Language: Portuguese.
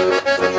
Música